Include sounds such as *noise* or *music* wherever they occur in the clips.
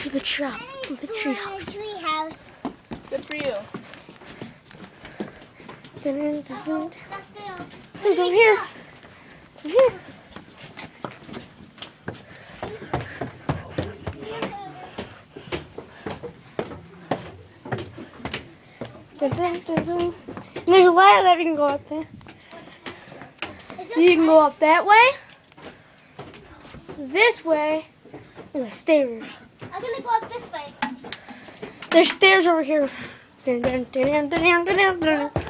to the trap, the tree house. Tree house. Good for you. Dun, dun, dun, dun. Ducktail. It's over here. It's over here. Dun, dun, dun, dun. There's a ladder that we can go up there. You can go up that way, this way, and the stairs. I'm gonna go up this way. There's stairs over here. Dun, dun, dun, dun, dun, dun, dun, dun. Hey,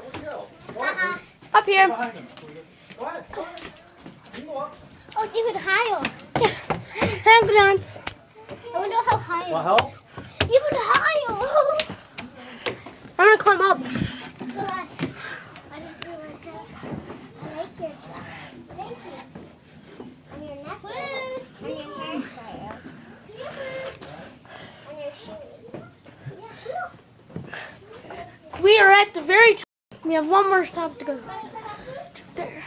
where'd you go? Uh-uh. Up here. Go ahead. Go ahead. You go up. Oh, even higher. Hang on. I wonder how high. Want help? Even higher. *laughs* I'm gonna climb up. so I, I didn't realize that. I like your dress. Thank you. And your necklace. And your hairstyle. And your shoes. Yeah. We are at the very top. We have one more stop to go. There.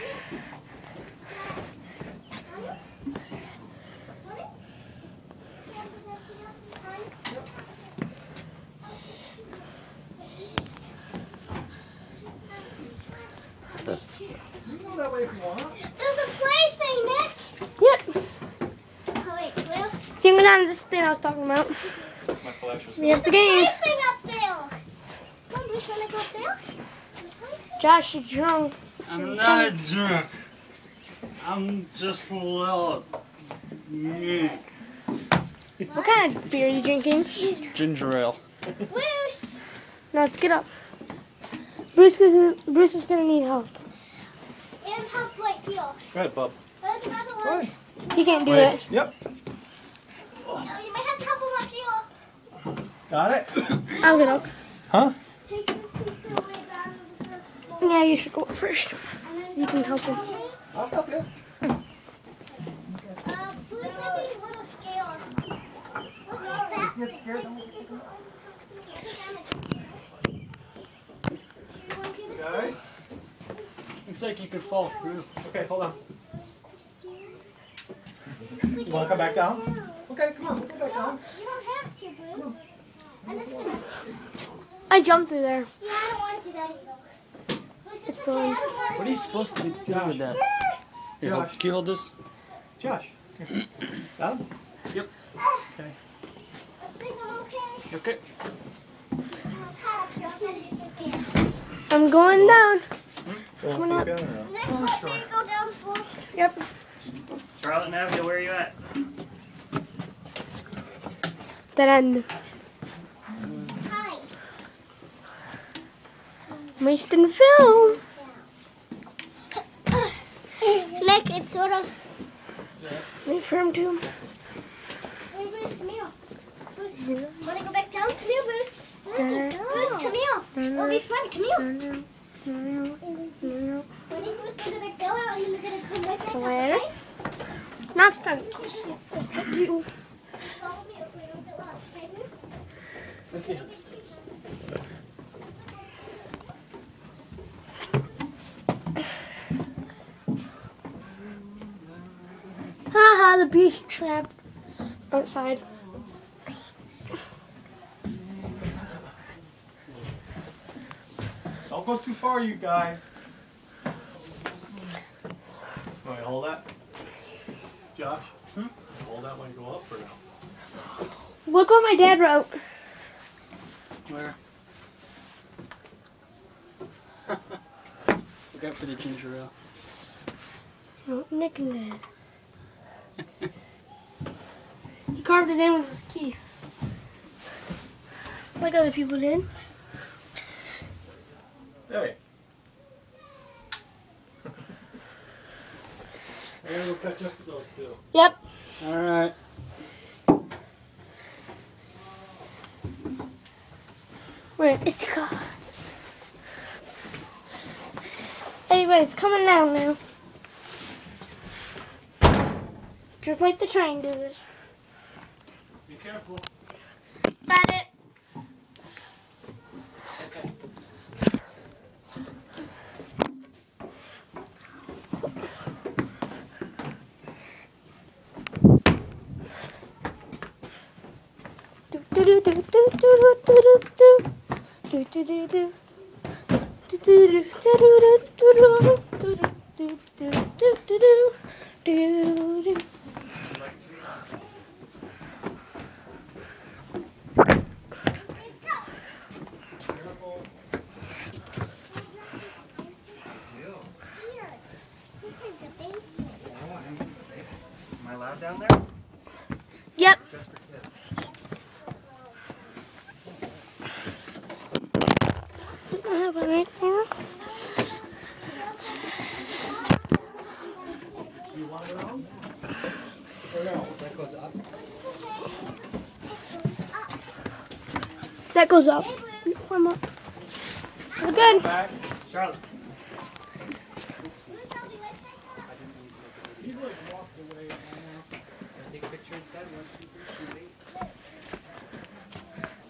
You can go that way if you want. There's a play thing, Nick. Yep. Oh, wait, Will. So you can go down to this thing I was talking about. My flash We have the Play game. Thing up there. Come, Bruce, wanna go up there? Josh is drunk. I'm not drunk. I'm just a little. meh. What kind of beer are you drinking? Ginger ale. Bruce. Now let's get up. Bruce is, Bruce is gonna need help. And help right here. Go ahead, bub. There's another one. ahead. He can't do Wait. it. Yep. Oh, you might have trouble up here. Got it? I'll get up. Huh? Take the secret way the first. Yeah, you should go up first. So you can help him. I'll help you. Uh, Bruce might be a little scared. Look at that. Get scared. don't- Guys. Looks like you could fall through. Okay, hold on. You want to come back down? Okay, come on. We'll back down. You don't have to, Bruce. I'm just gonna. I jumped through there. Yeah, I don't want to do that either. Bruce, it's, It's okay. fine. I don't want to What are you supposed to do with that? Here, hold- can you hold this? Josh. Down? *coughs* Yep. Ah. Okay. I think I'm okay. Okay. I'm kind of going down. Well, We're not- keep going around. Next, let me go down first. Yep. Charlotte and Navia, where are you at? That end. Missed in film. Nick, it's sort of. Wait for him to. Hey, Bruce, come here. Bruce, wanna go back down? Come here, Bruce. Bruce, come here. It'll be fun. Come here. Ready, Bruce? Gonna go out and then we're gonna come back up, Where? Not starting. You. Follow me if we don't get lost, okay, Bruce? Let's see. Haha, the bee's trapped outside. Don't go too far, you guys. Wait, hold that. Josh? Hmm? Hold that when you go up for now. Look what my dad wrote. Where? *laughs* Look out for the ginger ale. Wrote Nick and Dad. He carved it in with his key. Like other people did. Hey. I'm gonna go *laughs* catch up with those two. Yep. All right. Where is the car? Anyway, it's coming down now. Just like the train does. Be careful. Got it. Okay. do do do do do do do do do do do do do do do do do do down there? Yep. I have it right there. Do you want your own? Or no, that goes up? That goes up. You climb up. We're good. Back. Charlotte. He's like walked away. Чем-то, может, еще